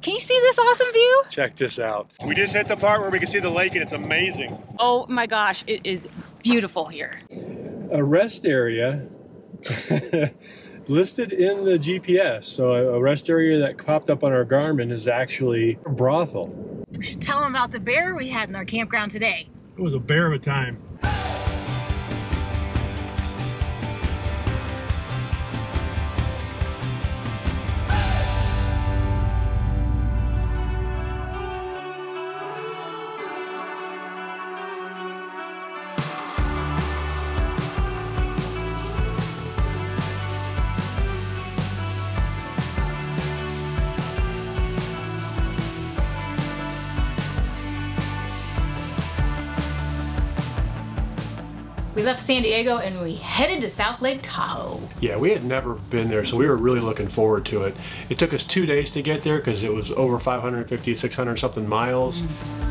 Can you see this awesome view? Check this out. We just hit the part where we can see the lake and it's amazing. Oh my gosh, it is beautiful here. A rest area listed in the GPS. So a rest area that popped up on our Garmin is actually a brothel. We should tell them about the bear we had in our campground today. It was a bear of a time. San Diego and we headed to South Lake Tahoe. Yeah, we had never been there, so we were really looking forward to it. It took us two days to get there because it was over 550, 600 something miles. Mm.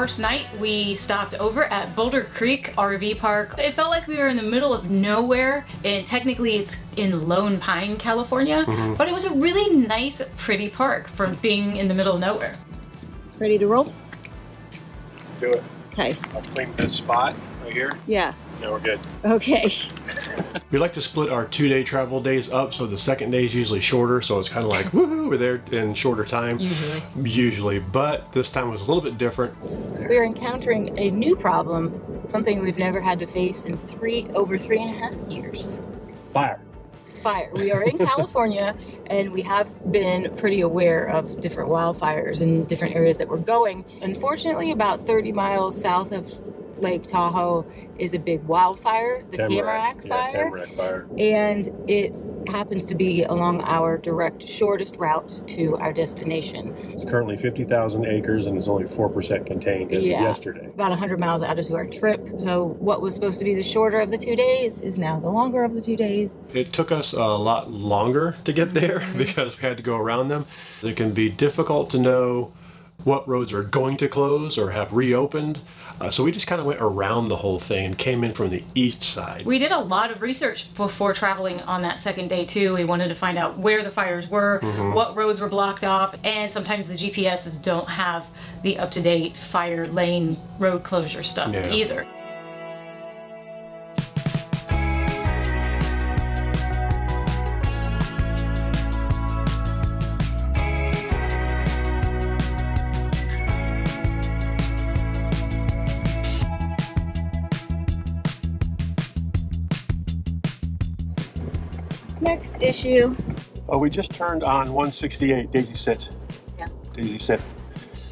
First night we stopped over at Boulder Creek RV Park. It felt like we were in the middle of nowhere and technically it's in Lone Pine, California, mm -hmm. but it was a really nice, pretty park for being in the middle of nowhere. Ready to roll? Let's do it. Okay. I'll clean this spot right here. Yeah. Now we're good. Okay. we like to split our two-day travel days up, so the second day is usually shorter, so it's kind of like, woohoo, we're there in shorter time. Usually. Usually, but this time was a little bit different. We're encountering a new problem, something we've never had to face in three, over three and a half years. Fire. Fire. We are in California, and we have been pretty aware of different wildfires in different areas that we're going. Unfortunately, about 30 miles south of Lake Tahoe is a big wildfire, the Tamarack, Tamarack fire. Yeah, Tamarack fire. And it happens to be along our direct, shortest route to our destination. It's currently 50,000 acres and it's only 4% contained as Yeah. of yesterday. About 100 miles out of our trip. So, what was supposed to be the shorter of the two days is now the longer of the two days. It took us a lot longer to get there because we had to go around them. It can be difficult to know what roads are going to close or have reopened. Uh, so we just kind of went around the whole thing and came in from the east side. We did a lot of research before traveling on that second day too. We wanted to find out where the fires were, what roads were blocked off, and sometimes the GPSs don't have the up-to-date fire lane road closure stuff Yeah. either. Issue. Oh, we just turned on 168. Daisy sit. Yeah. Daisy sit.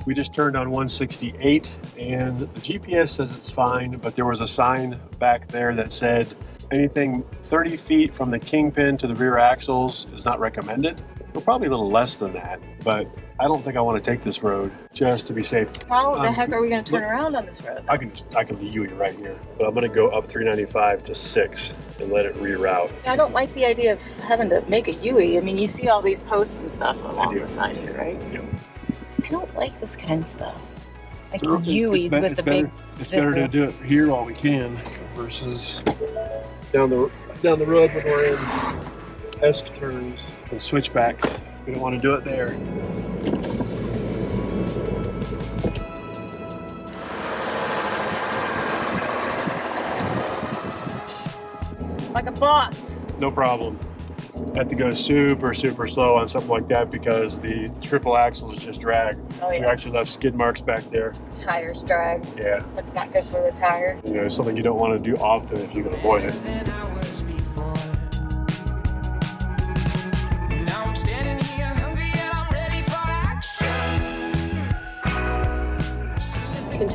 We just turned on 168 and the GPS says it's fine, but there was a sign back there that said anything 30 feet from the kingpin to the rear axles is not recommended. We're probably a little less than that, but I don't think I want to take this road just to be safe. How the Um, heck are we going to turn look- around on this road? I can just, I can UE right here, but I'm gonna go up 395 to six and let it reroute. I don't like the idea of having to make a UE. I mean, you see all these posts and stuff along the side here, right? Yeah. I don't like this kind of stuff. Like Well, it's- UEs it's with the better- big. It's better to do it here while we can versus down the down the road when we're in esque turns and switchbacks. We don't want to do it there. Like a boss. No problem. I have to go super super slow on something like that because the, the triple axles just drag. Oh, yeah. We actually left skid marks back there. Tires drag. Yeah, That's not good for the tire. you know, it's something you don't want to do often if you can avoid it.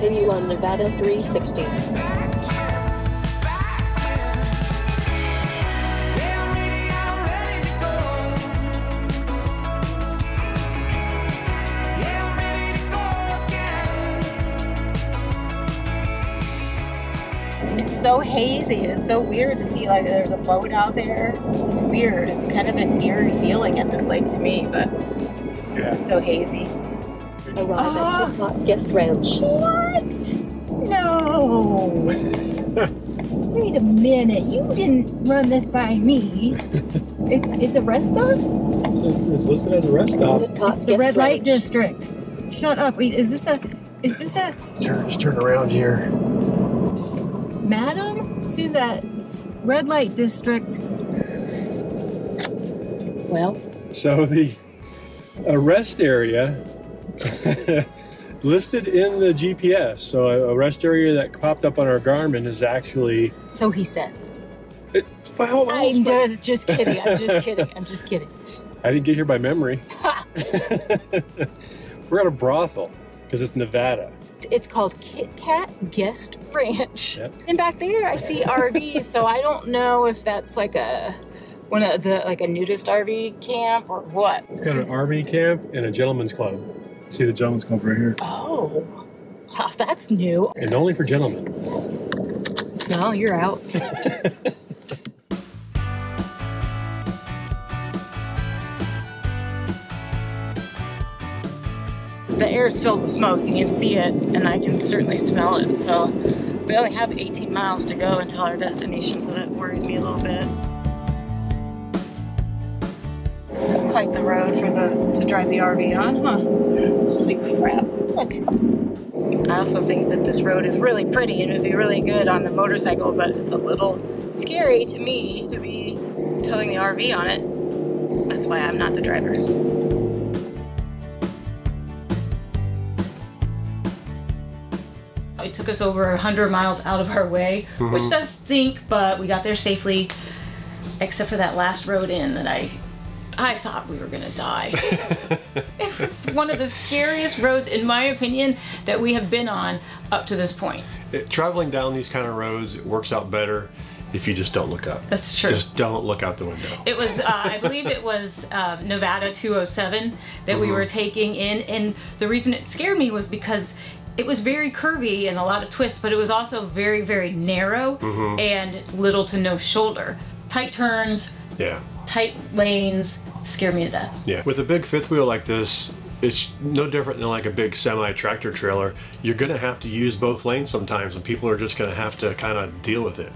Continue on Nevada 360. Yeah, I'm ready, I'm ready to go. Yeah, I'm ready to go again. It's so hazy. It's so weird to see like there's a boat out there. It's weird. It's kind of an eerie feeling at this lake to me, but just just because it's so hazy. Arrive Ah. at Kit Kat Guest Ranch. What? No. Wait a minute. You didn't run this by me. It's it's a rest stop? So it's listed as a rest stop. Kit Kat It's the Guest red light Ranch. district. Shut up. Wait, is this a is this a Turn, just turn around here. Madam Suzette's red light district? Well, So the arrest area listed in the GPS. So a rest area that popped up on our Garmin is actually. So he says. It, well, I'm just just kidding. I'm just kidding. I'm just kidding. I didn't get here by memory. We're at a brothel because it's Nevada. It's called Kit Kat Guest Ranch. Yep. And back there I see RVs, so I don't know if that's like a one of the like a nudist RV camp or what. It's got an RV camp and a gentleman's club. See the gentleman's club right here. Oh. Wow, that's new. And only for gentlemen. Well, you're out. the air is filled with smoke. You can see it, and I can certainly smell it. So we only have 18 miles to go until our destination, so that worries me a little bit. This is quite the road for the to drive the RV on, huh? Holy crap! Look. I also think that this road is really pretty and it'd be really good on the motorcycle, but it's a little scary to me to be towing the RV on it. That's why I'm not the driver. It took us over 100 miles out of our way, which mm-hmm. does stink, but we got there safely, except for that last road in that I I thought we were gonna die. it was one of the scariest roads, in my opinion, that we have been on up to this point. It, traveling down these kind of roads, it works out better if you just don't look up. That's true. Just don't look out the window. It was, uh, I believe it was uh, Nevada 207 that we were taking in, and the reason it scared me was because it was very curvy and a lot of twists, but it was also very, very narrow and little to no shoulder. Tight turns, Yeah. Tight lanes, scare me to death. Yeah. With a big fifth wheel like this, it's no different than like a big semi tractor trailer. You're going to have to use both lanes sometimes, and people are just going to have to kind of deal with it.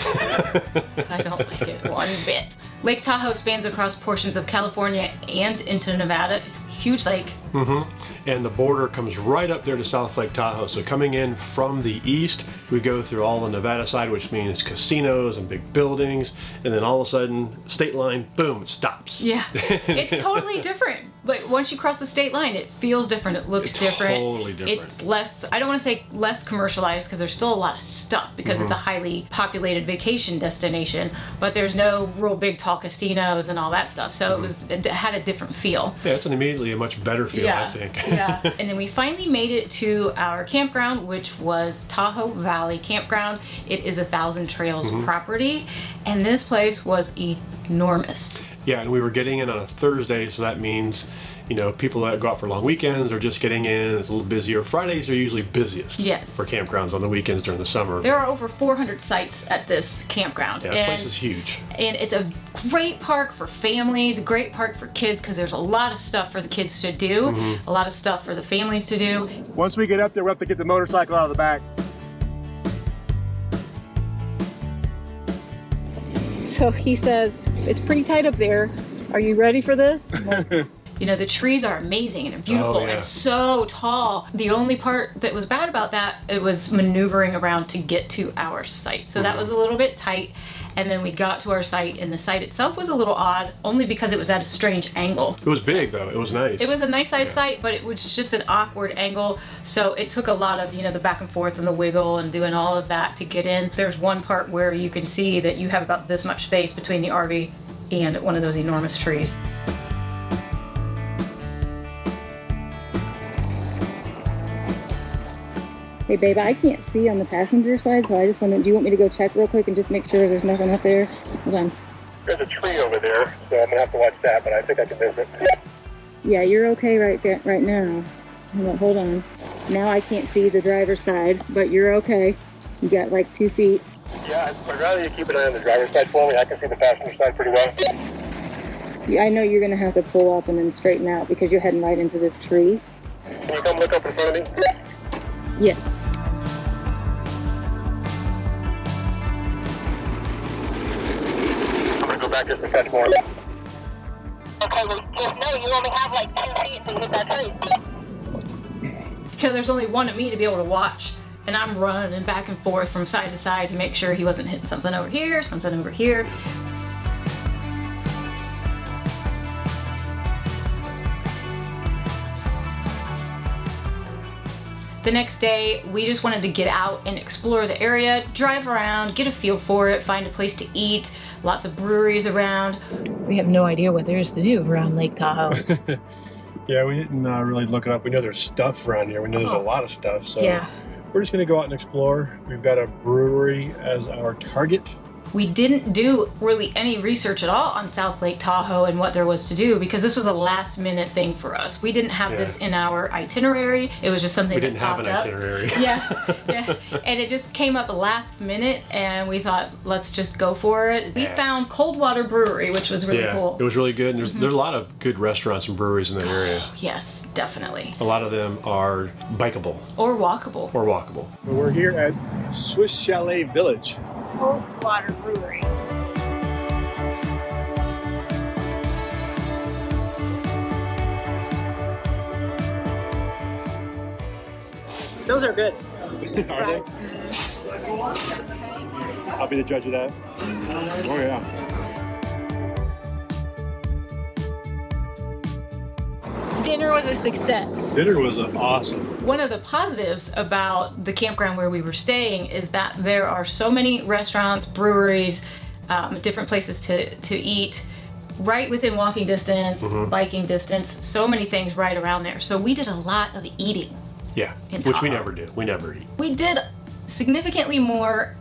I don't like it one bit. Lake Tahoe spans across portions of California and into Nevada. It's a huge lake. Mm-hmm. And the border comes right up there to South Lake Tahoe. So coming in from the east, we go through all the Nevada side, which means casinos and big buildings. And then all of a sudden, state line, boom, it stops. Yeah, it's totally different. Like once you cross the state line, it feels different. It looks It's different. totally different. It's less. I don't want to say less commercialized because there's still a lot of stuff because it's a Mm-hmm. highly populated vacation destination. But there's no real big tall casinos and all that stuff. So it was it had a different feel. Yeah, it's an immediately a much better feel, I think. yeah. And then we finally made it to our campground, which was Tahoe Valley Campground. It is a Thousand Trails Mm-hmm. property, and this place was enormous. Yeah, and we were getting in on a Thursday, so that means, you know, people that go out for long weekends are just getting in. It's a little busier. Fridays are usually busiest. Yes. For campgrounds on the weekends during the summer. There are over 400 sites at this campground, yeah, this place is huge. and it's a great park for families, a great park for kids because there's a lot of stuff for the kids to do, Mm-hmm. a lot of stuff for the families to do. Once we get up there, we have to get the motorcycle out of the back. So he says, It's pretty tight up there. Are you ready for this? you know, the trees are amazing and they're beautiful Oh, yeah. and so tall. The only part that was bad about that, it was maneuvering around to get to our site. So that Mm-hmm. was a little bit tight. And then we got to our site, and the site itself was a little odd, only because it was at a strange angle. It was big, though. It was nice. It was a nice sized site, but it was just an awkward angle. So it took a lot of, you know, the back and forth and the wiggle and doing all of that to get in. There's one part where you can see that you have about this much space between the RV and one of those enormous trees. Hey, babe, I can't see on the passenger side, so I just want to. Do you want me to go check real quick and just make sure there's nothing up there? Hold on. There's a tree over there, so I'm gonna have to watch that, but I think I can miss it. Yeah, you're okay right there, right now. Hold on. Now I can't see the driver's side, but you're okay. You got like two feet. Yeah, I'd I'd rather you keep an eye on the driver's side for me. I can see the passenger side pretty well. Yeah, I know you're gonna have to pull up and then straighten out because you're heading right into this tree. Can you come look up in front of me? Yes. I'm gonna go back just to catch more. Okay, well, just know you only have like 10 feet to hit that tree. Because there's only one of me to be able to watch. And I'm running back and forth from side to side to make sure he wasn't hitting something over here, something over here. The next day, we just wanted to get out and explore the area, drive around, get a feel for it, find a place to eat, lots of breweries around. We have no idea what there is to do around Lake Tahoe. Yeah, we didn't uh, really look it up. We know there's stuff around here. We know there's a Oh. lot of stuff. So Yeah. we're just gonna go out and explore. We've got a brewery as our target. We didn't do really any research at all on South Lake Tahoe and what there was to do because this was a last minute thing for us. We didn't have Yeah. this in our itinerary. It was just something We didn't have an up. itinerary. Yeah, yeah. And it just came up last minute and we thought, let's just go for it. We Yeah. found Coldwater Brewery, which was really yeah, cool. It was really good. And there's, mm-hmm. there's a lot of good restaurants and breweries in that oh, area. yes, definitely. A lot of them are bikeable Or walkable. or walkable. We're here at Swiss Chalet Village. Coldwater Brewery. Those are good. Are they? I'll be the judge of that. Oh yeah. Dinner was a success. Dinner was awesome. One of the positives about the campground where we were staying is that there are so many restaurants, breweries, um, different places to, to eat right within walking distance, biking distance, so many things right around there. So we did a lot of eating. Yeah, which we never do. We never eat. We did significantly more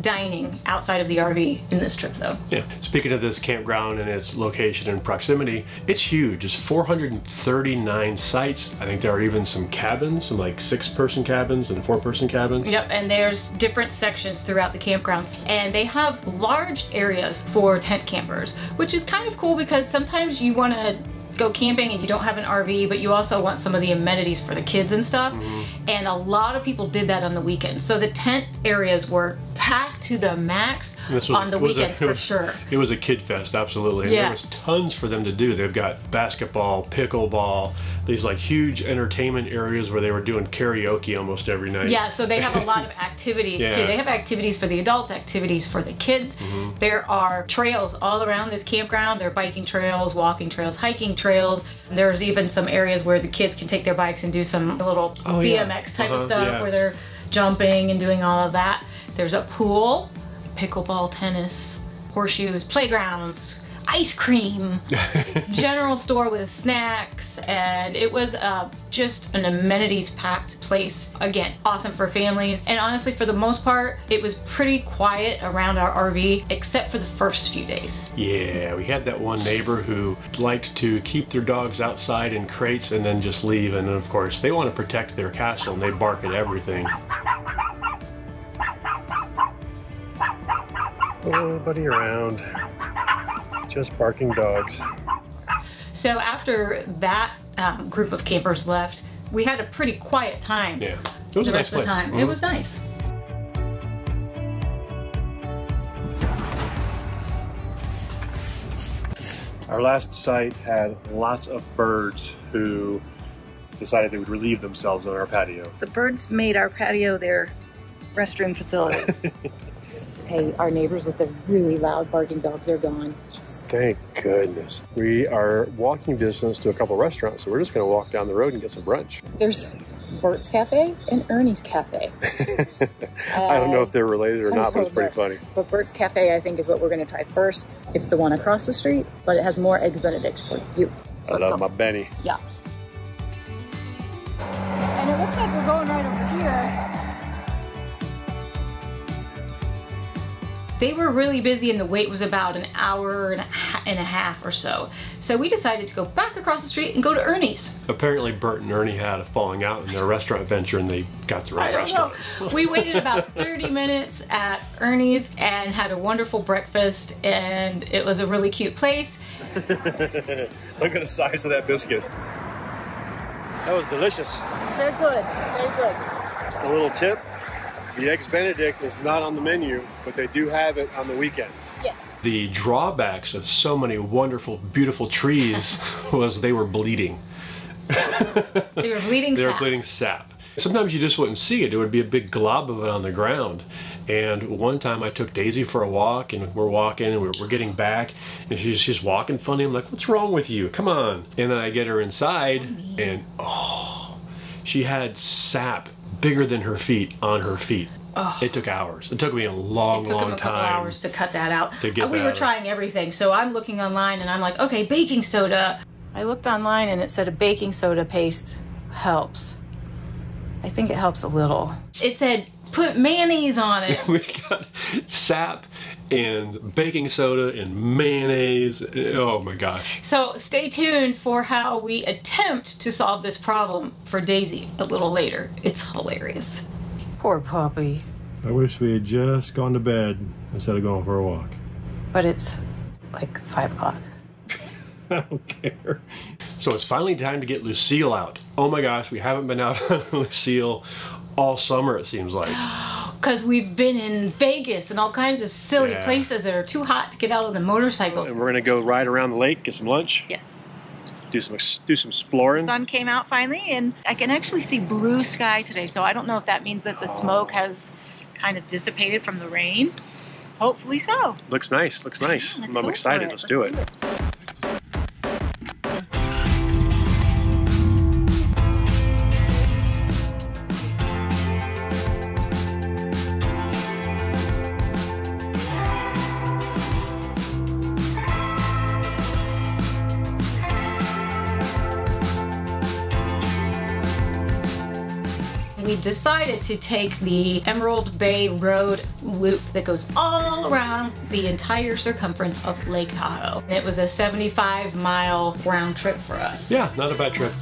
dining outside of the RV in this trip though. Yeah. Speaking of this campground and its location and proximity, it's huge. It's 439 sites. I think there are even some cabins, some like six-person cabins and four-person cabins. Yep, and there's different sections throughout the campgrounds, and they have large areas for tent campers, which is kind of cool because sometimes you want to go camping and you don't have an RV, but you also want some of the amenities for the kids and stuff. Mm-hmm. And a lot of people did that on the weekends. So the tent areas were packed to the max was- on the was a- weekends for was- sure. It was a kid fest, absolutely. And Yeah. there was tons for them to do. They've got basketball, pickleball, these like huge entertainment areas where they were doing karaoke almost every night. Yeah, so they have a lot of activities Yeah. too. They have activities for the adults, activities for the kids. Mm-hmm. There are trails all around this campground. There are biking trails, walking trails, hiking trails. There's even some areas where the kids can take their bikes and do some little Oh, yeah. BMX type Uh-huh, of stuff yeah. where they're jumping and doing all of that. There's a pool, pickleball, tennis, horseshoes, playgrounds, ice cream, general store with snacks, and it was uh, just an amenities packed place. Again, awesome for families. And honestly, for the most part, it was pretty quiet around our RV, except for the first few days. Yeah, we had that one neighbor who liked to keep their dogs outside in crates and then just leave. And then, of course, they want to protect their castle and they bark at everything. Nobody around. Just barking dogs. So after that um, group of campers left, we had a pretty quiet time. Yeah. It was the a nice rest of the time. It Mhm. was nice. Our last site had lots of birds who decided they would relieve themselves on our patio. The birds made our patio their restroom facilities. hey, our neighbors with the really loud barking dogs are gone. Thank goodness. We are walking distance to a couple restaurants, so we're just going to walk down the road and get some brunch. There's Bert's Cafe and Ernie's Cafe. I don't know if they're related or I not, but it's pretty funny. But Bert's Cafe, I think, is what we're going to try first. It's the one across the street, but it has more eggs Benedict for you. So I love my Benny. Yeah. They were really busy and the wait was about an hour and a, ha- and a half or so. So we decided to go back across the street and go to Ernie's. Apparently, Bert and Ernie had a falling out in their restaurant venture and they got the I right restaurant. We waited about 30 minutes at Ernie's and had a wonderful breakfast and it was a really cute place. Look at the size of that biscuit. That was delicious. It's very good. Very good. A little tip the Eggs Benedict is not on the menu, but they do have it on the weekends. Yes. The drawbacks of so many wonderful, beautiful trees was they were bleeding. They were bleeding They were sap. bleeding sap. Sometimes you just wouldn't see it. It would be a big glob of it on the ground. And one time I took Daisy for a walk, and we're walking, and we're, we're getting back, and she's she's walking funny. I'm like, "What's wrong with you? Come on!" And then I get her inside, and oh, she had sap bigger than her feet on her feet. It took hours. It took me a long, It took long him a couple time. hours to cut that out. to get we that were out. trying everything, so I'm looking online and I'm like, okay, baking soda. I looked online and it said a baking soda paste helps. I think it helps a little. It said put mayonnaise on it. we got sap and baking soda and mayonnaise. Oh my gosh. so stay tuned for how we attempt to solve this problem for Daisy a little later. It's hilarious. Poor puppy. I wish we had just gone to bed instead of going for a walk. But it's like five o'clock. I don't care. So it's finally time to get Lucille out. Oh my gosh, we haven't been out on Lucille all summer, it seems like. Because we've been in Vegas and all kinds of silly Yeah. places that are too hot to get out on the motorcycle. And we're gonna go ride around the lake, get some lunch, Yes. do some do some exploring. sun came out finally and I can actually see blue sky today so I don't know if that means that the smoke has kind of dissipated from the rain. Hopefully so. Looks nice, looks nice. Let's I'm go for excited. Let's, do it. We decided to take the Emerald Bay Road loop that goes all around the entire circumference of Lake Tahoe. It was a 75 mile round trip for us. Yeah, not a bad trip.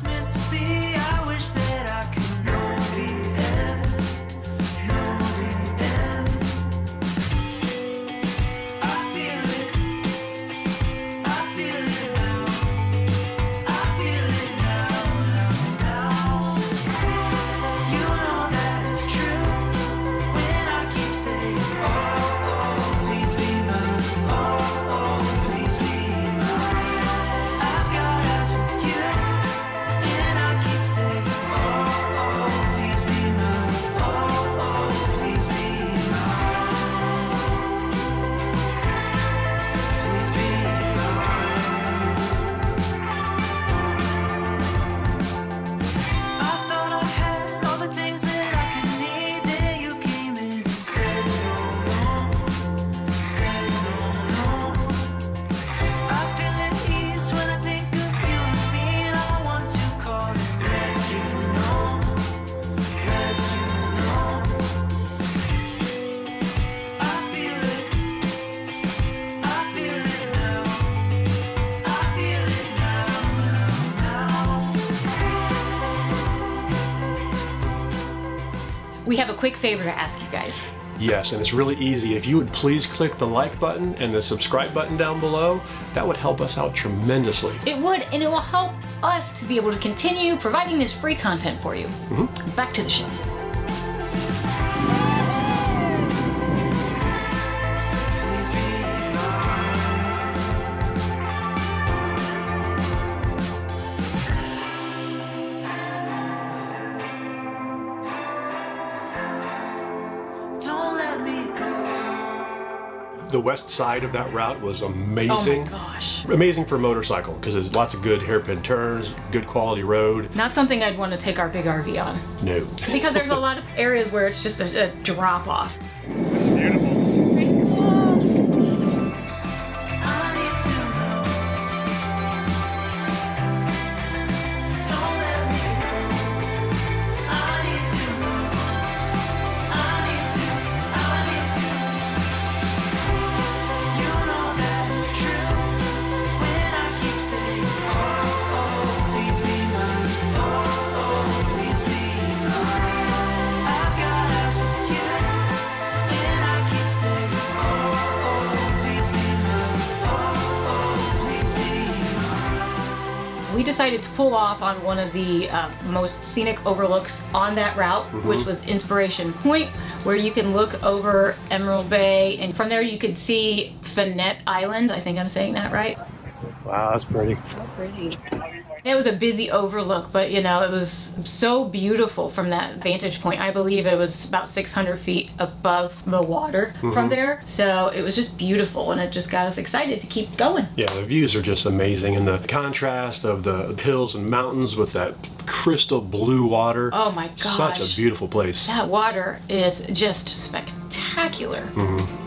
Quick favor to ask you guys. Yes, and it's really easy. If you would please click the like button and the subscribe button down below, that would help us out tremendously. It would, and it will help us to be able to continue providing this free content for you. Mm-hmm. Back to the show. West side of that route was Oh amazing. my gosh. Amazing for motorcycle because there's lots of good hairpin turns, good quality road. Not something I'd want to take our big RV on. No. Because there's a lot of areas where it's just a, a drop off. Pull off on one of the uh, most scenic overlooks on that route, which was Inspiration Point, where you can look over Emerald Bay, and from there you could see Fannette Island. I think I'm saying that right. Wow, that's pretty. pretty. It was a busy overlook, but you know, it was so beautiful from that vantage point. I believe it was about 600 feet above the water from mm-hmm. there. So it was just beautiful and it just got us excited to keep going. Yeah, the views are just amazing, and the contrast of the hills and mountains with that crystal blue water. Oh my gosh. Such a beautiful place. That water is just spectacular. I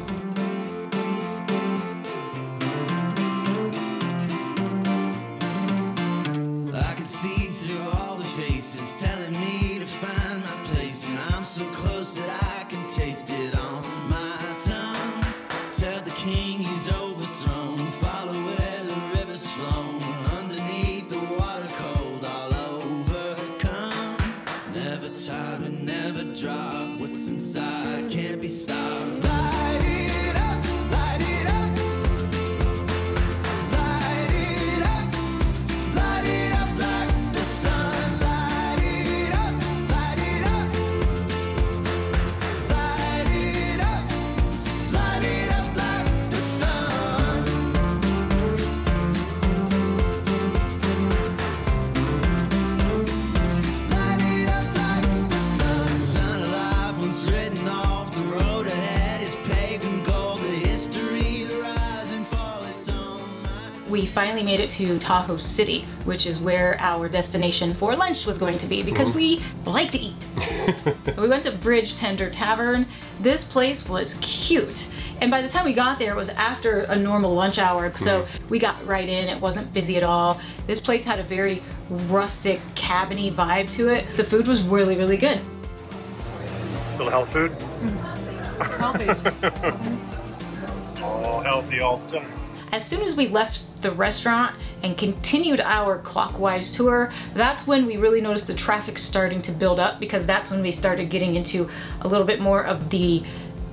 We finally made it to Tahoe City, which is where our destination for lunch was going to be because we like to eat. we went to Bridgetender Tavern. This place was cute. And by the time we got there, it was after a normal lunch hour, so mm-hmm. we got right in. It wasn't busy at all. This place had a very rustic, cabiny vibe to it. The food was really, really good. Little health food. Mm-hmm. Healthy. All healthy all the time. As soon as we left the restaurant and continued our clockwise tour, that's when we really noticed the traffic starting to build up because that's when we started getting into a little bit more of the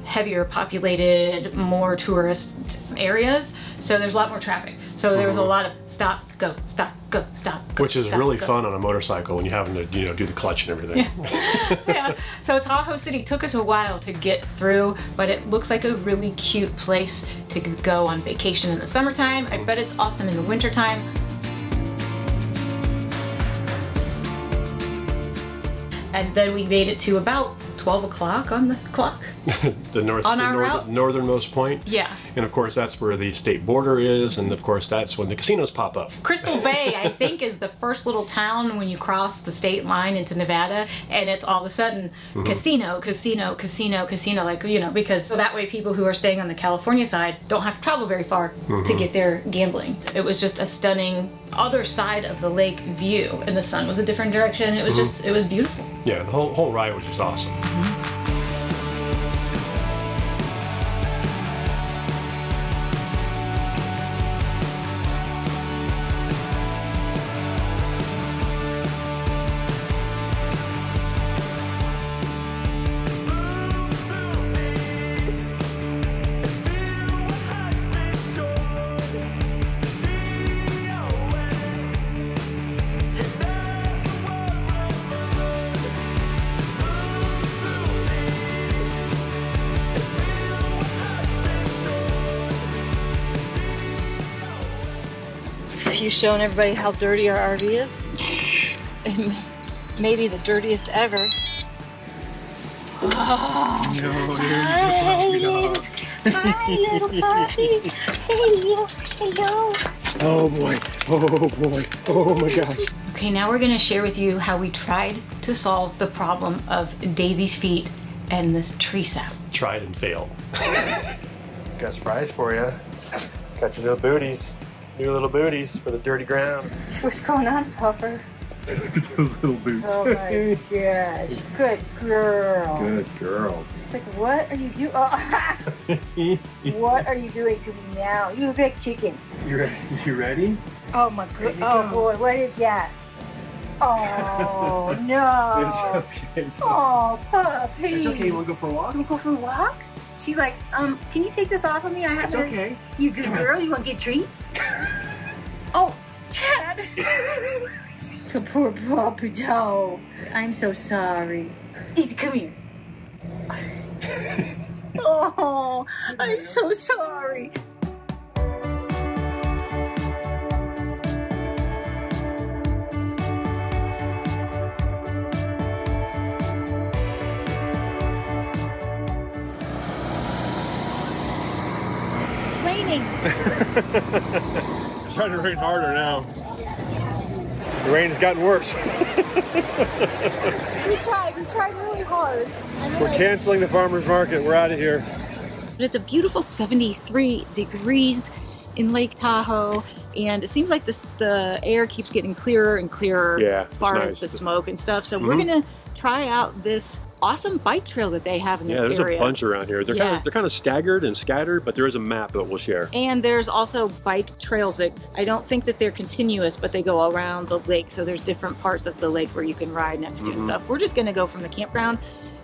heavier populated, more tourist areas. So there's a lot more traffic. So there was a oh. lot of stop, go, stop, go, stop, go. Which is stop, really go. fun on a motorcycle when you're having to, you know, do the clutch and everything. yeah. So Tahoe City took us a while to get through, but it looks like a really cute place to go on vacation in the summertime. I bet it's awesome in the wintertime. And then we made it to about 12 o'clock on the clock. the north, On the our north- northernmost point. Yeah. And of course, that's where the state border is, and of course, that's when the casinos pop up. Crystal Bay, I think, is the first little town when you cross the state line into Nevada, and it's all of a sudden mm-hmm. casino, casino, casino, casino, like, you know, because so that way people who are staying on the California side don't have to travel very far to mm-hmm. get their gambling. It was just a stunning other side of the lake view, and the sun was a different direction. It was mm-hmm. just, it was beautiful. Yeah, the whole whole ride was just awesome. Showing everybody how dirty our RV is? And Maybe the dirtiest ever. No, you're Hi, little puppy. Hey, you. Hello. Oh boy. Oh boy. Oh my gosh. Okay, now we're gonna share with you how we tried to solve the problem of Daisy's feet and this tree sap. Tried and failed. Got a surprise for you. Got your little booties. New little booties for the dirty ground. What's going on, Puffer? Look at those little boots. Oh my gosh. Good girl. Good girl. She's like, what are you doing? Oh, what are you doing to me now? You a big chicken. You ready? You ready? Oh my god. Oh boy, what is that? Oh no. It's okay. Oh puppy. It's okay. You want to go for a walk? You go for a walk? She's like, um, can you take this off of me? I have It's to. okay. You good girl? You want to get a treat? oh, Chad. The poor puppy dog. I'm so sorry. Daisy, come here. oh, I'm so sorry. It's starting to rain harder now. The rain has gotten worse. We tried. We tried really hard. We're canceling the farmer's market. We're out of here. But it's a beautiful 73 degrees in Lake Tahoe, and it seems like this the air keeps getting clearer and clearer Yeah, as far nice. as the smoke and stuff. So we're Mhm. gonna try out this awesome bike trail that they have in Yeah, this there's a bunch around here. They're kind of they're kind of staggered and scattered, but there is a map that we'll share. And there's also bike trails that I don't think that they're continuous, but they go around the lake. So there's different parts of the lake where you can ride next to and Mhm. stuff. We're just gonna go from the campground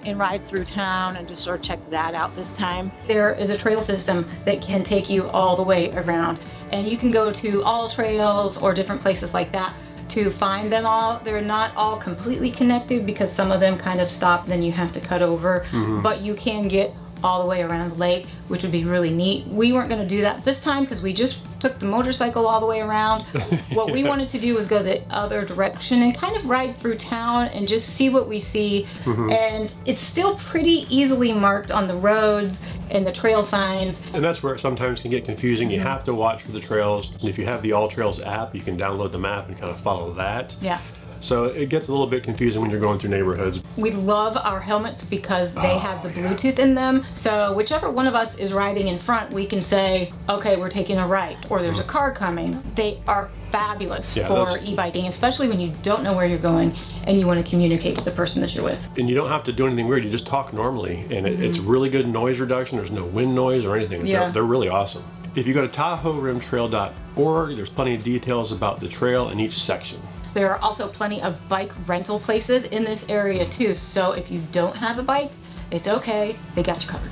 and ride through town and just sort of check that out this time. There is a trail system that can take you all the way around. And you can go to all trails or different places like that to find them all. They're not all completely connected because some of them kind of stop, then you have to cut over. Mm-hmm. But you can get all the way around the lake, which would be really neat. We weren't going to do that this time because we just took the motorcycle all the way around. what we wanted to do was go the other direction and kind of ride through town and just see what we see. Mm-hmm. And it's still pretty easily marked on the roads and the trail signs. And that's where it sometimes can get confusing. You mm-hmm. have to watch for the trails. And if you have the All Trails app, you can download the map and kind of follow that. Yeah. So it gets a little bit confusing when you're going through neighborhoods. We love our helmets because they have the Bluetooth in them. So whichever one of us is riding in front, we can say, okay, we're taking a right, or there's a car coming. They are fabulous Yeah, for e-biking, especially when you don't know where you're going and you want to communicate with the person that you're with. And you don't have to do anything weird. You just talk normally. And it, it's really good noise reduction. There's no wind noise or anything. Mm-hmm. Yeah. They're, they're really awesome. If you go to TahoeRimTrail.org, there's plenty of details about the trail in each section. There are also plenty of bike rental places in this area too. So if you don't have a bike, it's okay. They got you covered.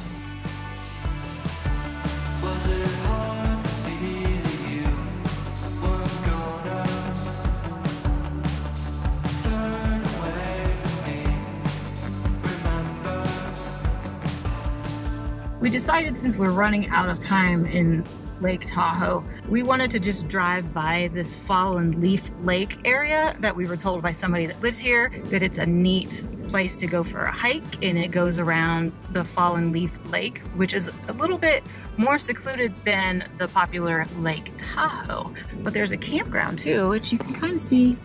We decided since we're running out of time in Lake Tahoe, we wanted to just drive by this fallen leaf lake area that we were told by somebody that lives here that it's a neat place to go for a hike and it goes around the fallen leaf lake, which is a little bit more secluded than the popular Lake Tahoe. But there's a campground too, which you can kind of see.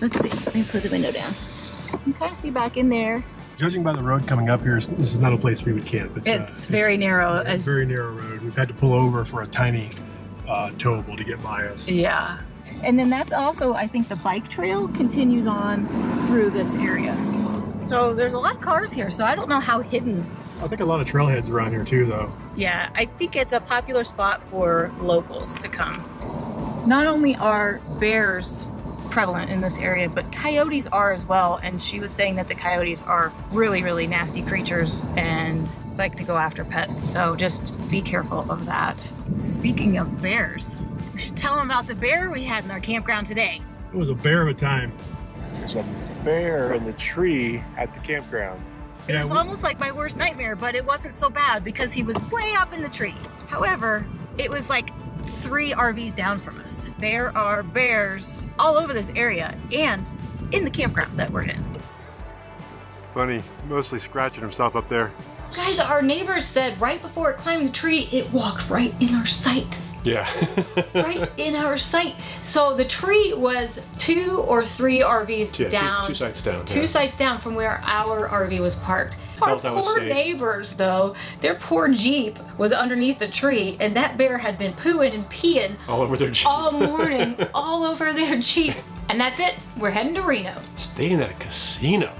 Let's see, let me put the window down. You can kind of see back in there. Judging by the road coming up here, this is not a place we would camp. uh, It's very narrow. It's a very narrow road. We've had to pull over for a tiny uh, towable to get by us. Yeah. And then that's also, I think, the bike trail continues on through this area. So there's a lot of cars here, so I don't know how hidden. I think a lot of trailheads around here too, though. Yeah, I think it's a popular spot for locals to come. Not only are bears prevalent in this area, but coyotes are as well. And she was saying that the coyotes are really, really nasty creatures and like to go after pets. So just be careful of that. Speaking of bears, we should tell them about the bear we had in our campground today. It was a bear of a time. There's a bear in the tree at the campground. It Yeah, was almost like my worst nightmare, but it wasn't so bad because he was way up in the tree. However, it was like three RVs down from us. There are bears all over this area and in the campground that we're in. Funny, mostly scratching himself up there. Guys, our neighbors said right before it climbed the tree, it walked right in our sight. Yeah. Right in our sight. So the tree was two or three RVs Yeah, two- down. two sites down, Two yeah. sites down from where our RV was parked. Our Felt I was poor safe. neighbors, though, their poor Jeep was underneath the tree, and that bear had been pooing and peeing All over their Jeep. all morning, all over their Jeep. And that's it. We're heading to Reno. Staying at a casino.